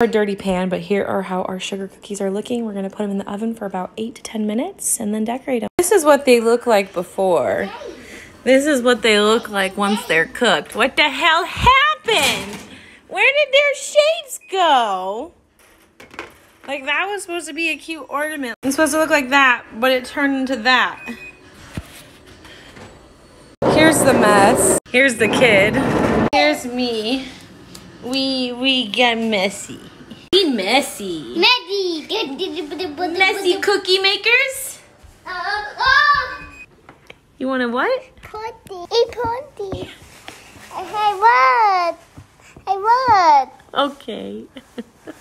Our dirty pan, but here are how our sugar cookies are looking. We're gonna put them in the oven for about eight to 10 minutes and then decorate them. This is what they look like before. This is what they look like once they're cooked. What the hell happened? Where did their shapes go? Like that was supposed to be a cute ornament. It's supposed to look like that, but it turned into that. Here's the mess. Here's the kid. Here's me. We we get messy. Be messy. Maddie. Messy cookie makers? Oh, You want a what? Ponty. Hey, Ponty. Hey, what? Hey, what? Okay.